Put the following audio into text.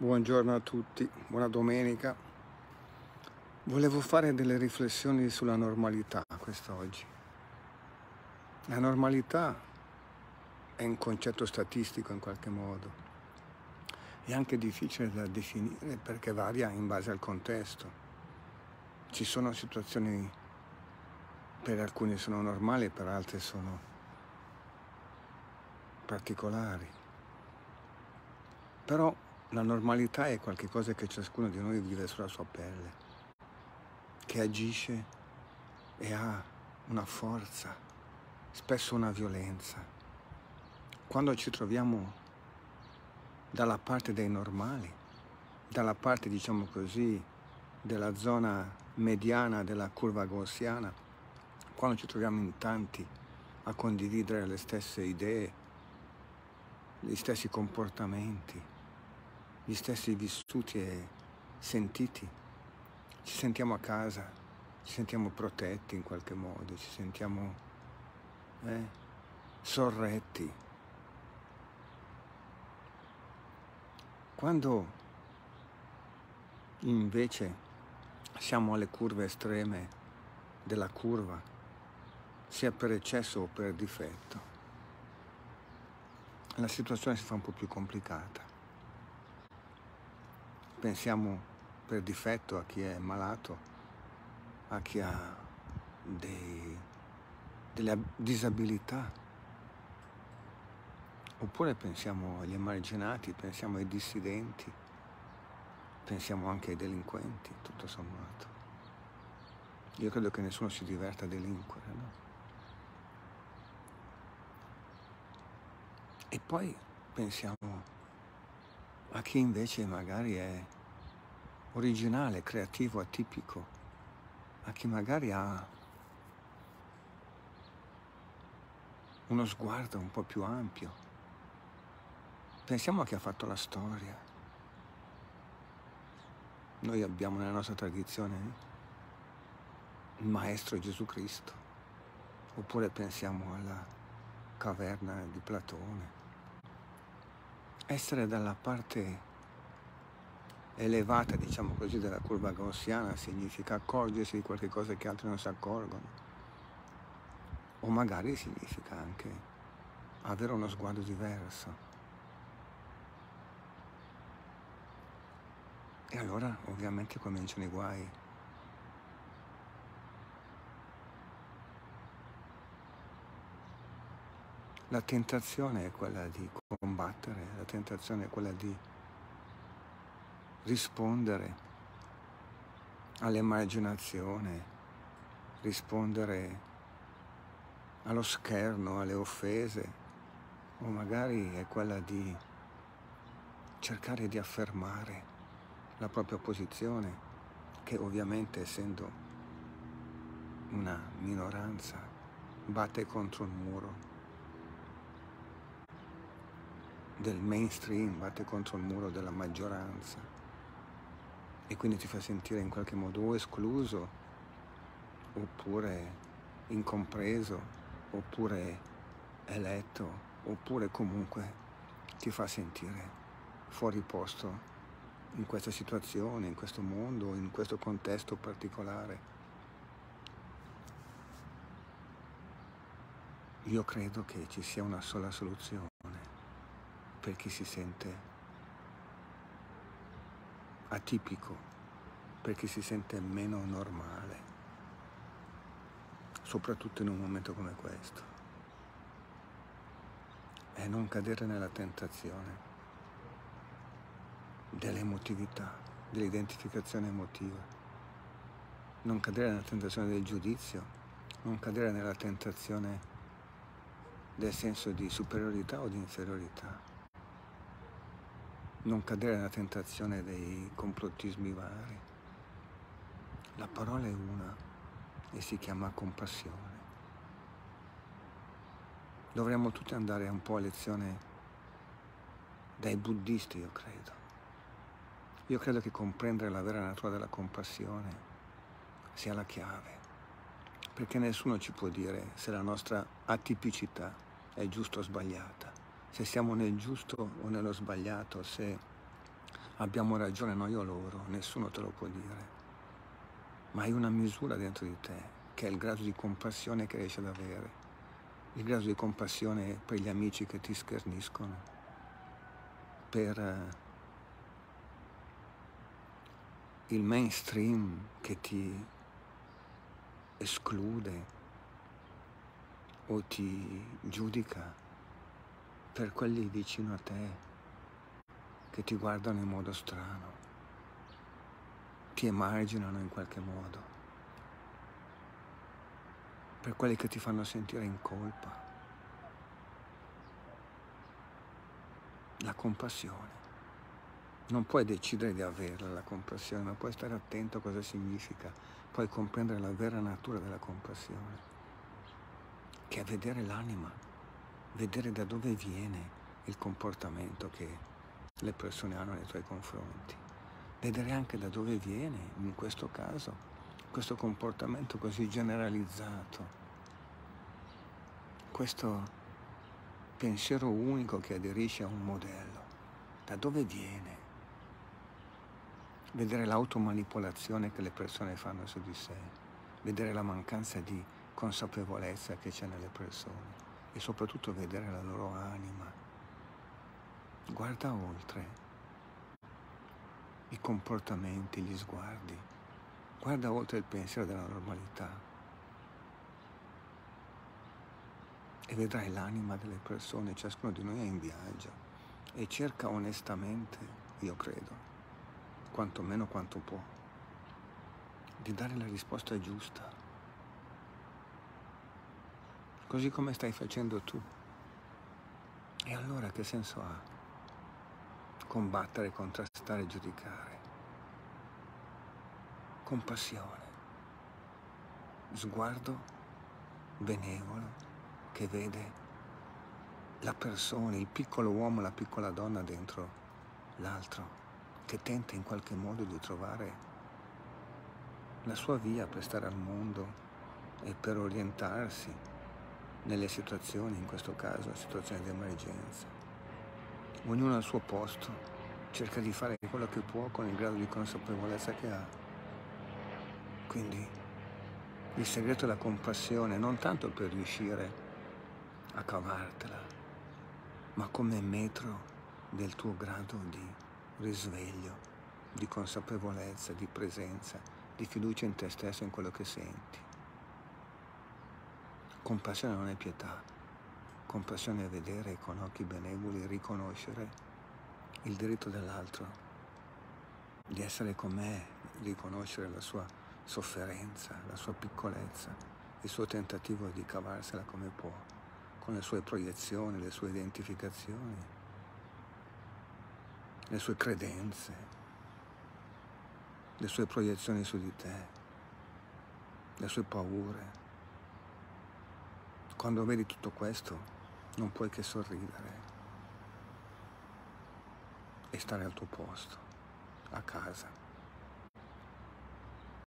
Buongiorno a tutti, buona domenica. Volevo fare delle riflessioni sulla normalità quest'oggi. La normalità è un concetto statistico in qualche modo. È anche difficile da definire perché varia in base al contesto. Ci sono situazioni per alcuni sono normali, per altri sono particolari. Però la normalità è qualcosa che ciascuno di noi vive sulla sua pelle, che agisce e ha una forza, spesso una violenza. Quando ci troviamo dalla parte dei normali, dalla parte, diciamo così, della zona mediana della curva gaussiana, quando ci troviamo in tanti a condividere le stesse idee, gli stessi comportamenti, gli stessi vissuti e sentiti. Ci sentiamo a casa, ci sentiamo protetti in qualche modo, ci sentiamo eh, sorretti. Quando invece siamo alle curve estreme della curva, sia per eccesso o per difetto, la situazione si fa un po' più complicata pensiamo per difetto a chi è malato, a chi ha dei, delle disabilità, oppure pensiamo agli emarginati, pensiamo ai dissidenti, pensiamo anche ai delinquenti, tutto sommato. Io credo che nessuno si diverta a delinquere, no? E poi pensiamo a chi invece magari è originale, creativo, atipico, a chi magari ha uno sguardo un po' più ampio. Pensiamo a chi ha fatto la storia. Noi abbiamo nella nostra tradizione il Maestro Gesù Cristo, oppure pensiamo alla caverna di Platone essere dalla parte elevata, diciamo così, della curva gaussiana significa accorgersi di qualche cosa che altri non si accorgono. O magari significa anche avere uno sguardo diverso. E allora ovviamente cominciano i guai. La tentazione è quella di combattere, la tentazione è quella di rispondere all'emarginazione, rispondere allo scherno, alle offese, o magari è quella di cercare di affermare la propria posizione, che ovviamente essendo una minoranza batte contro il muro del mainstream, batte contro il muro della maggioranza e quindi ti fa sentire in qualche modo o escluso oppure incompreso oppure eletto oppure comunque ti fa sentire fuori posto in questa situazione, in questo mondo, in questo contesto particolare. Io credo che ci sia una sola soluzione per chi si sente atipico, per chi si sente meno normale, soprattutto in un momento come questo. E non cadere nella tentazione dell'emotività, dell'identificazione emotiva, non cadere nella tentazione del giudizio, non cadere nella tentazione del senso di superiorità o di inferiorità non cadere nella tentazione dei complottismi vari. La parola è una e si chiama compassione. Dovremmo tutti andare un po' a lezione dai buddisti, io credo. Io credo che comprendere la vera natura della compassione sia la chiave, perché nessuno ci può dire se la nostra atipicità è giusta o sbagliata se siamo nel giusto o nello sbagliato, se abbiamo ragione noi o loro, nessuno te lo può dire. Ma hai una misura dentro di te, che è il grado di compassione che riesci ad avere, il grado di compassione per gli amici che ti scherniscono, per eh, il mainstream che ti esclude o ti giudica per quelli vicino a te che ti guardano in modo strano, ti emarginano in qualche modo, per quelli che ti fanno sentire in colpa. La compassione. Non puoi decidere di averla la compassione, ma puoi stare attento a cosa significa, puoi comprendere la vera natura della compassione che è vedere l'anima, vedere da dove viene il comportamento che le persone hanno nei tuoi confronti, vedere anche da dove viene, in questo caso, questo comportamento così generalizzato, questo pensiero unico che aderisce a un modello, da dove viene? Vedere l'automanipolazione che le persone fanno su di sé, vedere la mancanza di consapevolezza che c'è nelle persone e soprattutto vedere la loro anima. Guarda oltre. I comportamenti, gli sguardi, guarda oltre il pensiero della normalità. E vedrai l'anima delle persone, ciascuno di noi è in viaggio. E cerca onestamente, io credo, quantomeno quanto può, di dare la risposta giusta così come stai facendo tu. E allora che senso ha combattere, contrastare, giudicare? Compassione, sguardo benevolo che vede la persona, il piccolo uomo, la piccola donna dentro l'altro, che tenta in qualche modo di trovare la sua via per stare al mondo e per orientarsi nelle situazioni, in questo caso situazioni di emergenza. Ognuno al suo posto cerca di fare quello che può con il grado di consapevolezza che ha. Quindi il segreto è la compassione, non tanto per riuscire a cavartela, ma come metro del tuo grado di risveglio, di consapevolezza, di presenza, di fiducia in te stesso e in quello che senti. Compassione non è pietà, compassione è vedere con occhi benevoli, riconoscere il diritto dell'altro, di essere con me, riconoscere la sua sofferenza, la sua piccolezza, il suo tentativo di cavarsela come può, con le sue proiezioni, le sue identificazioni, le sue credenze, le sue proiezioni su di te, le sue paure. Quando vedi tutto questo non puoi che sorridere e stare al tuo posto, a casa.